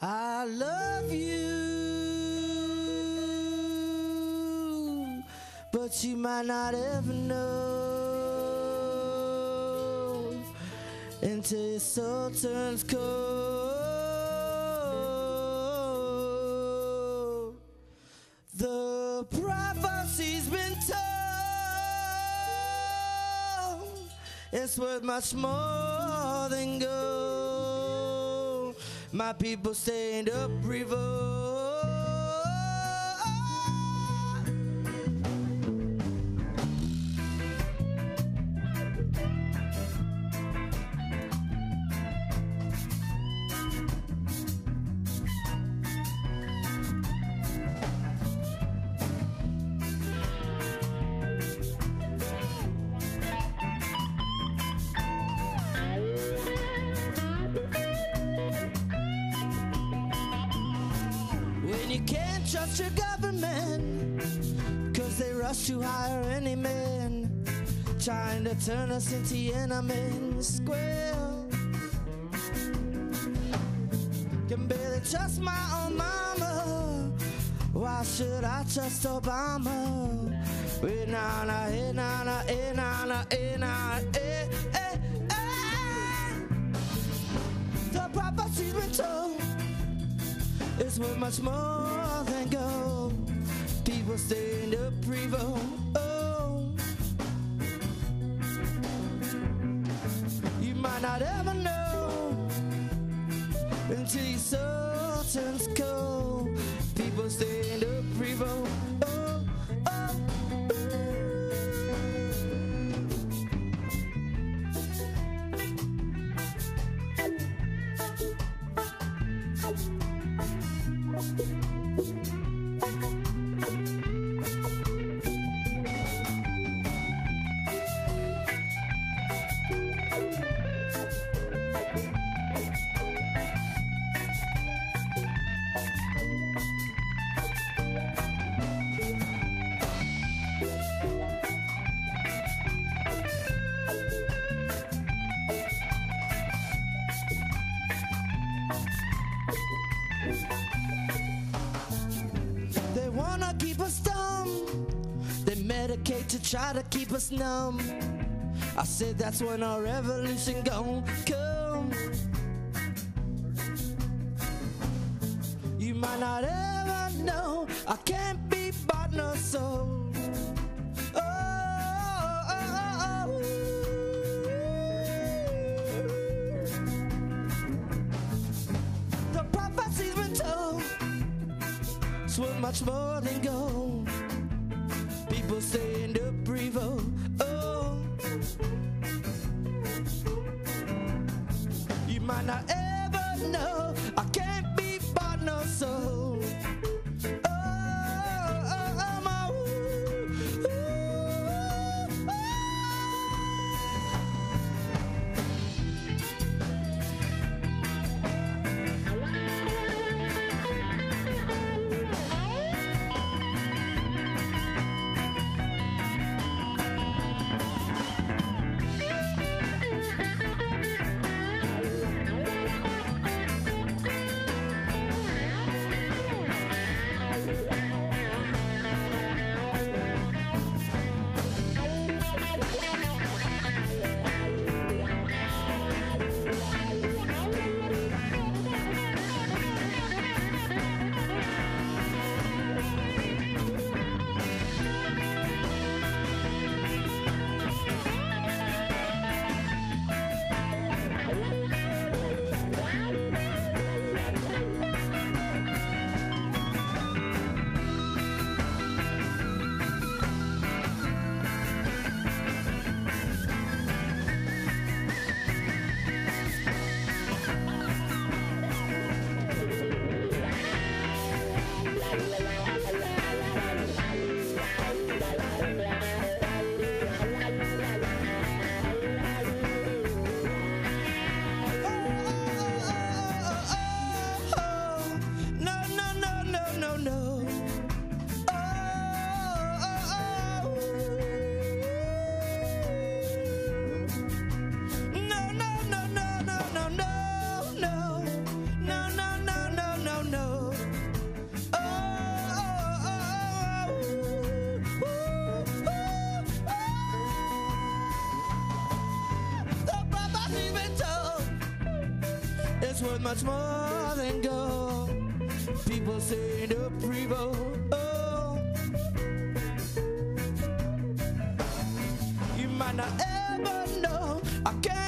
I love you, but you might not ever know until your soul turns cold. The prophecy's been told. It's worth much more than gold. My people stand up, revolt. You can't trust your government, cause they rush to hire any man, trying to turn us into Tiananmen Square. Can barely trust my own mama. Why should I trust Obama? We na eh na na eh na eh eh eh. It's worth much more than gold. People stand up, revolt. Oh. You might not ever know until your soul turns cold. People stand up, revolt. Oh, oh, Música Wanna keep us dumb. They medicate to try to keep us numb. I said that's when our revolution gon' come. You might not ever know. I can't be bought no soul. Much more than gold. People stand up, revolt. Oh, you might not it's worth much more than gold. People say no. Oh, you might not ever know. I can't